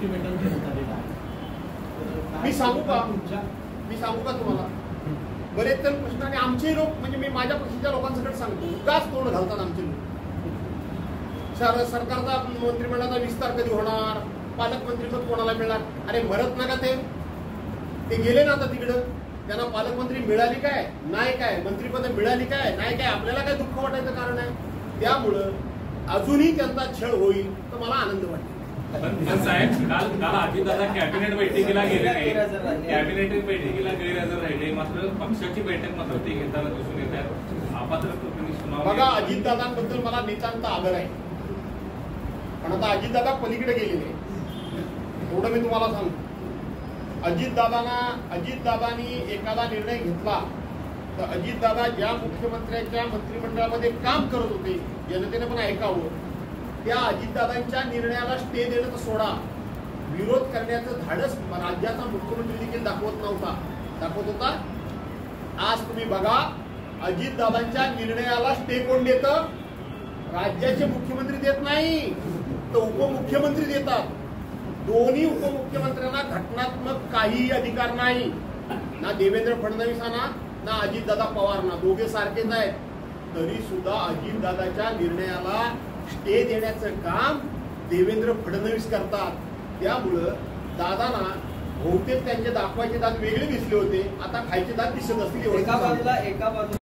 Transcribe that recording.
Ultimatum देण्यात आलेला आहे. मी सांगू का? तुमच्या? मी सांगू का तुम्हाला? बरेच जण प्रश्न आणि आमचे लोक म्हणजे मी माझ्या पक्षाच्या लोकांसकट सांगतो. उगाच तोंड घालतात आमचे लोक. सर सरकारचा मंत्रिमंडळाचा विस्तार कधी होणार? पालकमंत्रीपद कोणाला मिळणार? अरे मरत नका ते. ते गेले ना आता तिकडं. त्यांना पालकमंत्री मिळाली काय? नाही काय? मंत्रीपद मिळाली काय? नाही काय? आपल्याला काय दुःख वाटायचं कारण आहे? त्यामुळं अजूनही त्यांचा छळ होईल तर मला आनंद वाटेल पण साहेब काल काल अजितदादा कॅबिनेट बैठकीला गेले नाही कॅबिनेट बैठकीला गैरहजर राहिले. मात्र पक्षाची बैठक मात्र ते घेताना दिसून येत आहेत अपात्र कृतीने सुनावणी बघा अजितदादांबद्दल मला नितांत आदर आहे. पण आता अजितदादा पलीकडे गेलेले एवढं मी तुम्हाला सांगतो. अजितदादांना अजितदादांनी एखादा निर्णय घेतला तर अजितदादा ज्या मुख्यमंत्र्यांच्या मंत्रिमंडळामध्ये काम करत होते जनतेने पण ऐकावं. त्या अजितदादांच्या निर्णयाला स्टे देणं तर सोडा. विरोध करण्याचं धाडस राज्याचा मुख्यमंत्री देखील दाखवत नव्हता. दाखवत होता? आज तुम्ही बघा अजितदादांच्या निर्णयाला स्टे कोण देत? राज्याचे मुख्यमंत्री देत नाही तर उपमुख्यमंत्री देतात. दोन्ही उपमुख्यमंत्र्यांना घटनात्मक काहीही अधिकार नाही. ना देवेंद्र फडणवीसांना ना अजितदादा पवारना. दोघे सारखेच आहेत. तरी सुद्धा अजितदादाच्या निर्णयाला स्टे देण्याचं काम देवेंद्र फडणवीस करतात. त्यामुळं दादांना बहुतेक त्यांचे दाखवायचे दात वेगळे दिसले होते. आता खायचे दात दिसत असतील एका बाजूला एका बाजूला.